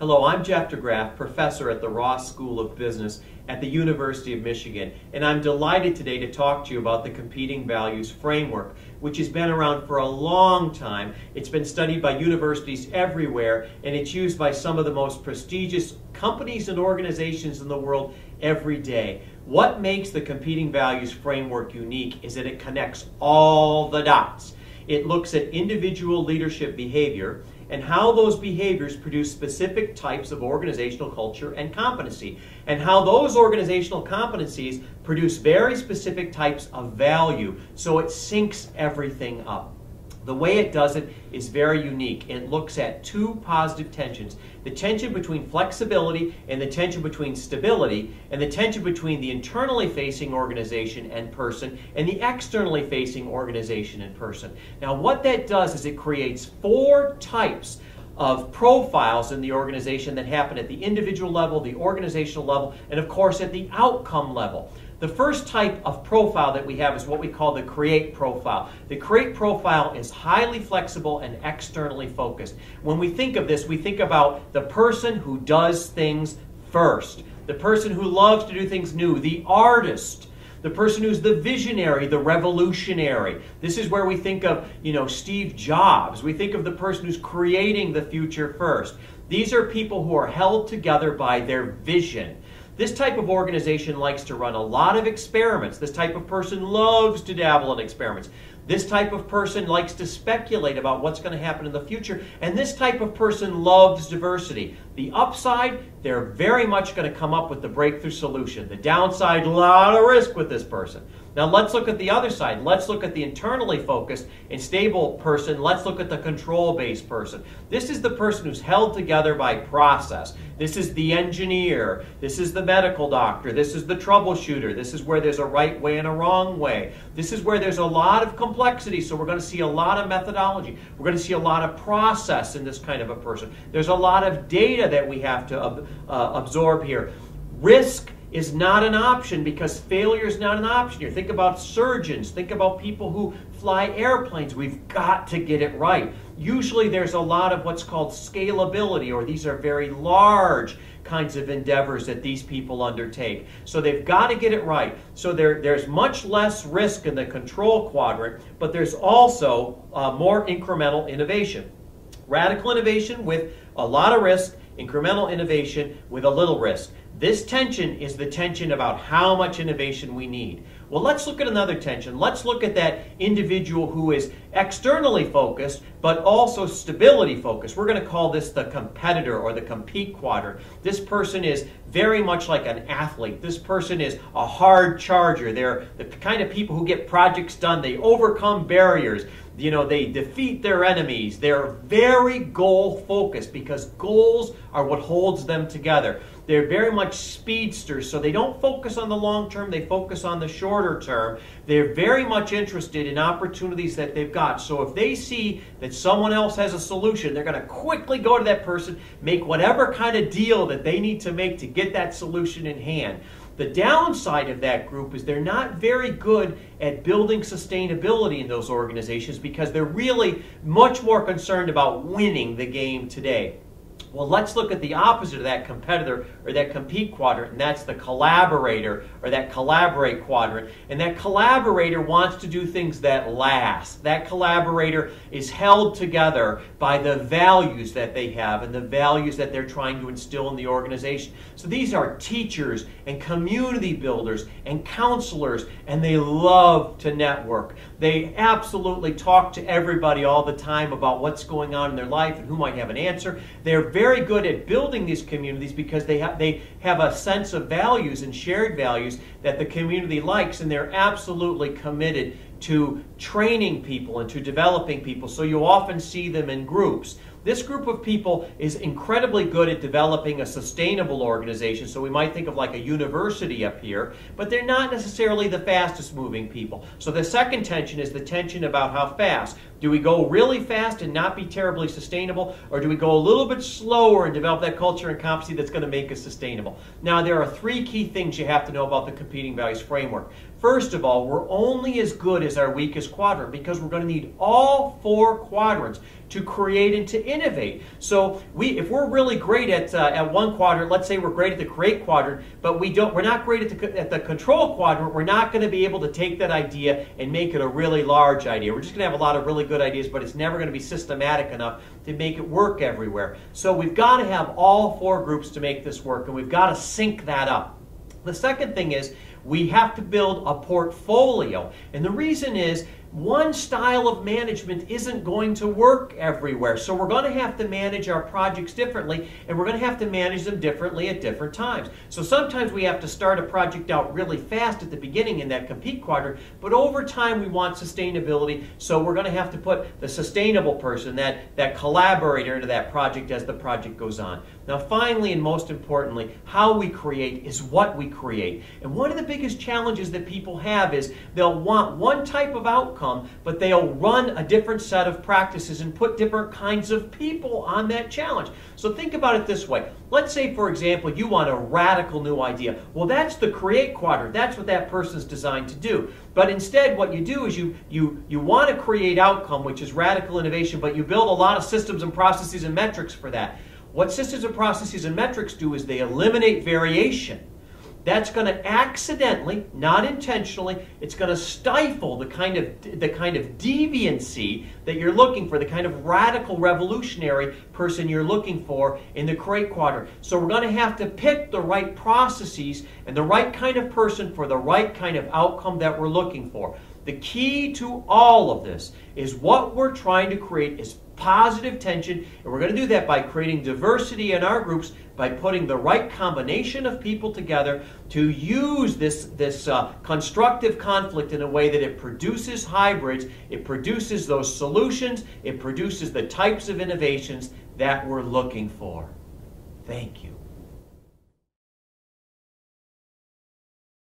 Hello, I'm Jeff DeGraff, professor at the Ross School of Business at the University of Michigan, and I'm delighted today to talk to you about the Competing Values Framework, which has been around for a long time. It's been studied by universities everywhere, and it's used by some of the most prestigious companies and organizations in the world every day. What makes the Competing Values Framework unique is that it connects all the dots. It looks at individual leadership behavior and how those behaviors produce specific types of organizational culture and competency, and how those organizational competencies produce very specific types of value. So it syncs everything up. The way it does it is very unique. It looks at two positive tensions the tension between flexibility and the tension between stability, and the tension between the internally facing organization and person and the externally facing organization and person. Now, what that does is it creates four types of profiles in the organization that happen at the individual level, the organizational level, and of course at the outcome level. The first type of profile that we have is what we call the create profile. The create profile is highly flexible and externally focused. When we think of this, we think about the person who does things first, the person who loves to do things new, the artist, the person who's the visionary, the revolutionary. This is where we think of, you know, Steve Jobs. We think of the person who's creating the future first. These are people who are held together by their vision. This type of organization likes to run a lot of experiments. This type of person loves to dabble in experiments. This type of person likes to speculate about what's going to happen in the future. And this type of person loves diversity. The upside, they're very much going to come up with the breakthrough solution. The downside, a lot of risk with this person. Now let's look at the other side. Let's look at the internally focused and stable person. Let's look at the control based person. This is the person who's held together by process. This is the engineer. This is the medical doctor. This is the troubleshooter. This is where there's a right way and a wrong way. This is where there's a lot of complexity, so we're going to see a lot of methodology. We're going to see a lot of process in this kind of a person. There's a lot of data that we have to uh, absorb here. Risk is not an option because failure is not an option here. Think about surgeons, think about people who fly airplanes. We've got to get it right. Usually there's a lot of what's called scalability, or these are very large kinds of endeavors that these people undertake. So they've got to get it right. So there, there's much less risk in the control quadrant, but there's also uh, more incremental innovation. Radical innovation with a lot of risk, incremental innovation with a little risk. This tension is the tension about how much innovation we need. Well, let's look at another tension. Let's look at that individual who is externally focused, but also stability focused. We're going to call this the competitor or the compete quadrant. This person is very much like an athlete. This person is a hard charger. They're the kind of people who get projects done. They overcome barriers. You know, they defeat their enemies. They're very goal focused because goals are what holds them together. They're very much speedsters, so they don't focus on the long term, they focus on the shorter term. They're very much interested in opportunities that they've got. So if they see that someone else has a solution, they're going to quickly go to that person, make whatever kind of deal that they need to make to get that solution in hand. The downside of that group is they're not very good at building sustainability in those organizations because they're really much more concerned about winning the game today. Well, let's look at the opposite of that competitor or that compete quadrant, and that's the collaborator or that collaborate quadrant. And that collaborator wants to do things that last. That collaborator is held together by the values that they have and the values that they're trying to instill in the organization. So these are teachers and community builders and counselors, and they love to network. They absolutely talk to everybody all the time about what's going on in their life and who might have an answer. They're very good at building these communities because they have, they have a sense of values and shared values that the community likes, and they're absolutely committed to training people and to developing people. So you often see them in groups. This group of people is incredibly good at developing a sustainable organization. So we might think of like a university up here, but they're not necessarily the fastest moving people. So the second tension is the tension about how fast. Do we go really fast and not be terribly sustainable, or do we go a little bit slower and develop that culture and competency that's going to make us sustainable? Now, there are three key things you have to know about the competing values framework. First of all, we're only as good as our weakest quadrant because we're going to need all four quadrants to create and to innovate. So we, if we're really great at, uh, at one quadrant, let's say we're great at the create quadrant, but we don't, we're not great at the, at the control quadrant, we're not going to be able to take that idea and make it a really large idea. We're just going to have a lot of really good ideas, but it's never going to be systematic enough to make it work everywhere. So we've got to have all four groups to make this work, and we've got to sync that up. The second thing is we have to build a portfolio. And the reason is one style of management isn't going to work everywhere. So we're going to have to manage our projects differently, and we're going to have to manage them differently at different times. So sometimes we have to start a project out really fast at the beginning in that compete quadrant, but over time we want sustainability, so we're going to have to put the sustainable person, that, that collaborator into that project as the project goes on. Now finally and most importantly, how we create is what we create. And one of the biggest challenges that people have is they'll want one type of outcome outcome, but they'll run a different set of practices and put different kinds of people on that challenge. So think about it this way. Let's say, for example, you want a radical new idea. Well, that's the create quadrant. That's what that person's designed to do. But instead, what you do is you, you, you want to create outcome, which is radical innovation, but you build a lot of systems and processes and metrics for that. What systems and processes and metrics do is they eliminate variation that's going to accidentally, not intentionally, it's going to stifle the kind of the kind of deviancy that you're looking for, the kind of radical revolutionary person you're looking for in the create quadrant. So we're going to have to pick the right processes and the right kind of person for the right kind of outcome that we're looking for. The key to all of this is what we're trying to create is positive tension, and we're going to do that by creating diversity in our groups by putting the right combination of people together to use this, this uh, constructive conflict in a way that it produces hybrids, it produces those solutions, it produces the types of innovations that we're looking for. Thank you.